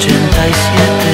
真代谢